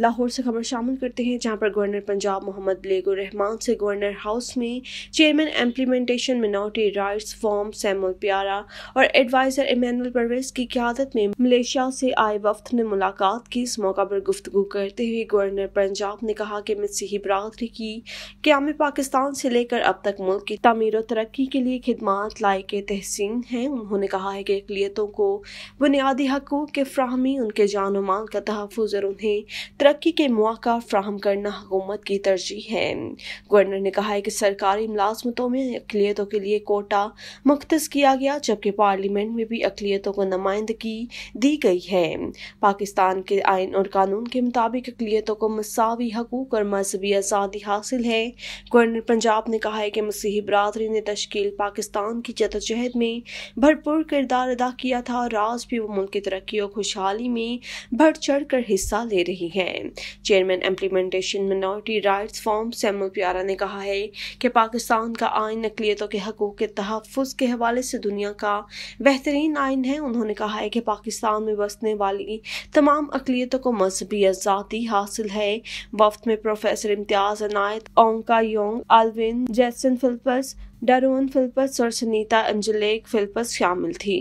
लाहौर से खबर शामिल करते हैं, जहाँ पर गवर्नर पंजाब मोहम्मद लेगुर रहमान से गवर्नर हाउस में chairman implementation minority rights forum Samuel Pyara और एडवाइजर इमानुअल परवेज की क्यादत में मलेशिया से आए वफद ने मुलाकात की। इस मौका पर गुफ्तु करते हुए गवर्नर पंजाब ने कहा कि मसीही बरदरी की क्याम पाकिस्तान से लेकर अब तक मुल्क की तमीर और तरक्की के लिए खदमात लायक तहसीन हैं। उन्होंने कहा है कि अकलीतों को बुनियादी हकूक के फ्राहमी, उनके जान माल का तहफ़ और उन्हें तरक्की के मौका फ्राहम करना हुकूमत की तरजीह है। गवर्नर ने कहा है कि सरकारी मुलाजमतों में अकलीतों के लिए कोटा मुख्त किया गया, जबकि पार्लियामेंट में भी अकलीतों को नुमाइंदगी दी गई है। पाकिस्तान के आइन और कानून के मुताबिक अकलीतों को मसावी हकूक और मजहबी आज़ादी हासिल है। गवर्नर पंजाब ने कहा है कि मसीही बरदरी ने तश्कील पाकिस्तान की जदोजहद में भरपूर किरदार अदा किया था और आज भी वो मुल्क की तरक्की और खुशहाली में बढ़ चढ़ कर हिस्सा ले रही है। Chairman implementation minority rights forum Samuel Pyara ने कहा है कि पाकिस्तान का आइन अकलीतों के हकूक के तहफ़ के हवाले से दुनिया का बेहतरीन आइन है। उन्होंने कहा है कि पाकिस्तान में बसने वाली तमाम अकलीतों को मजहबी आज़ादी हासिल है। वफ्त में प्रोफेसर इम्तियाज़ अनायत, ओंका योंग अलविन जैसन फिल्पस डरोन फिल्पस और सुनीता अंजलेक फिल्पस शामिल थी।